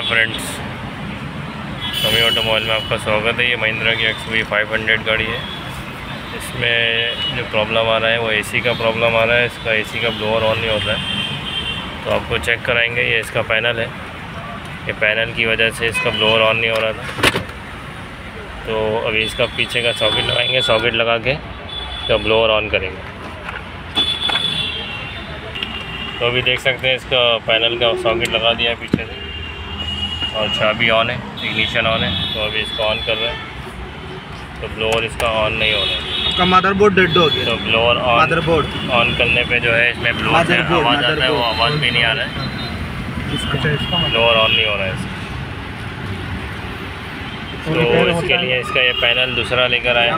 Friends समी automobile में आपका स्वागत है। ये महिंद्रा की एक्स वी फाइव हंड्रेड गाड़ी है। इसमें जो प्रॉब्लम आ रहा है, वो एसी का प्रॉब्लम आ रहा है। इसका एसी का ब्लोअर ऑन नहीं हो रहा है। तो आपको चेक कराएँगे। ये इसका पैनल है। ये पैनल की वजह से इसका ब्लोअर ऑन नहीं हो रहा था। तो अभी इसका पीछे का सॉकेट लगाएँगे। सॉकेट लगा के इसका ब्लोअर ऑन करेंगे। तो अभी देख सकते हैं, इसका पैनल का सॉकेट लगा दिया है पीछे से। और चाबी ऑन है इग्निशन ऑन है तो अभी इसको ऑन कर रहे हैं। तो ब्लोअर इसका ऑन नहीं हो रहा है। इसका मदरबोर्ड डेड हो गया। तो ब्लोअर ऑन मदरबोर्ड ऑन करने पे जो है इसमें ब्लोअर आवाज़ आता है वो आवाज़ भी नहीं आ रहा है। इसका ब्लोअर ऑन नहीं हो रहा है इसका। तो इसके लिए इसका ये पैनल दूसरा लेकर आया।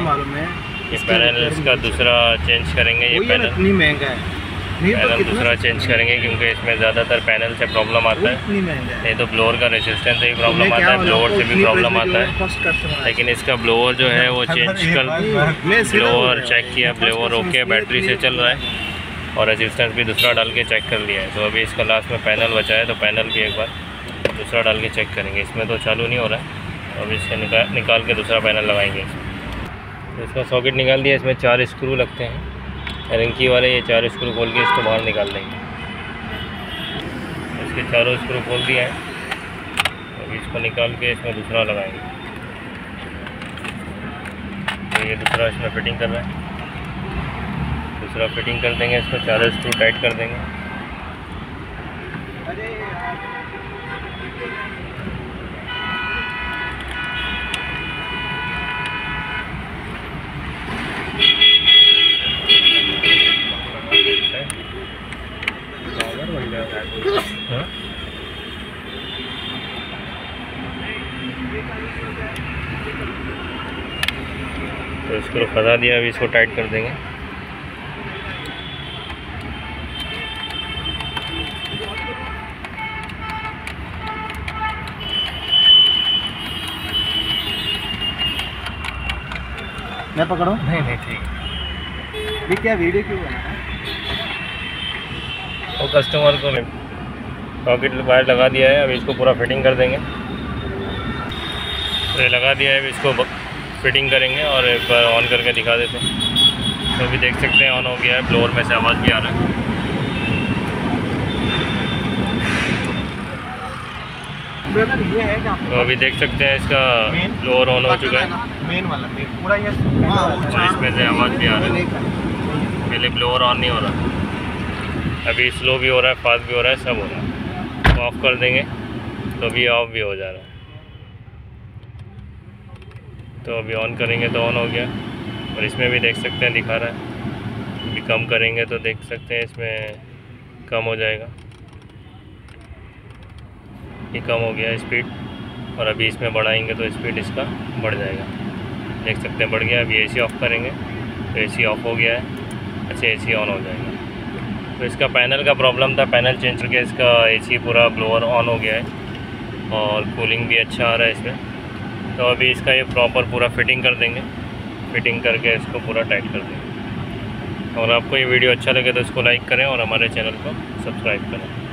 ये पैनल इसका दूसरा चेंज करेंगे ये पैनल इतनी महँगा है। पैनल दूसरा चेंज करेंगे क्योंकि इसमें ज़्यादातर पैनल से प्रॉब्लम आता है। है। ये तो ब्लोअर का रेजिस्टेंस से भी प्रॉब्लम आता है बोला, ब्लोअर से भी प्रॉब्लम आता है, लेकिन इसका ब्लोअर जो है वो चेंज कर ब्लोअर चेक किया ब्लोअर ओके बैटरी से चल रहा है। और रेजिस्टेंस भी दूसरा डाल के चेक कर लिया है। तो अभी इसका लास्ट में पैनल बचा है तो पैनल भी एक बार दूसरा डाल के चेक करेंगे। इसमें तो चालू नहीं हो रहा है। तो अभी इससे निकाल निकाल के दूसरा पैनल लगाएँगे। तो इसका सॉकेट निकाल दिया इसमें चार स्क्रू लगते हैं। रंकी वाले ये चार स्क्रू खोल के इसको बाहर निकाल देंगे। इसके चारों स्क्रू खोल दिए हैं। अभी इसको निकाल के इसमें दूसरा लगाएँगे। तो ये दूसरा इसमें फिटिंग कर रहा है। दूसरा फिटिंग कर देंगे इसको, चारों स्क्रू टाइट कर देंगे हाँ? तो इसको फंसा दिया अभी इसको टाइट कर देंगे। मैं पकड़ो? नहीं नहीं ठीक। ये क्या वीडियो क्यों बना है? वो कस्टमर को पॉकेट वायर लगा दिया है अभी इसको पूरा फिटिंग कर देंगे। तो लगा दिया है अभी इसको फिटिंग करेंगे और एक बार ऑन करके दिखा देते हैं। तो अभी देख सकते हैं ऑन हो गया है फ्लोर में से आवाज़ भी आ रहा है। है तो अभी देख सकते हैं इसका फ्लोर ऑन हो चुका है। मेन वाला पूरा ये इसमें से आवाज़ भी आ रहा है। पहले ब्लोअर ऑन नहीं हो रहा। अभी स्लो भी हो रहा है फास्ट भी हो रहा है सब हो रहा है। तो ऑफ़ कर देंगे तो अभी ऑफ़ भी हो जा रहा है। तो अभी ऑन करेंगे तो ऑन हो गया। और इसमें भी देख सकते हैं, दिखा रहा है। अभी कम करेंगे तो देख सकते हैं, इसमें कम हो जाएगा। ये कम हो गया स्पीड और अभी इसमें बढ़ाएँगे तो स्पीड इसका बढ़ जाएगा। देख सकते हैं, बढ़ गया। अभी एसी ऑफ़ करेंगे। तो एसी ऑफ़ हो गया है। अच्छा एसी ऑन हो जाएगा। तो इसका पैनल का प्रॉब्लम था। पैनल चेंज करके इसका एसी पूरा ब्लोअर ऑन हो गया है। और कूलिंग भी अच्छा आ रहा है इसमें। तो अभी इसका ये प्रॉपर पूरा फिटिंग कर देंगे। फिटिंग करके इसको पूरा टाइट कर देंगे। और आपको ये वीडियो अच्छा लगे तो इसको लाइक करें और हमारे चैनल को सब्सक्राइब करें।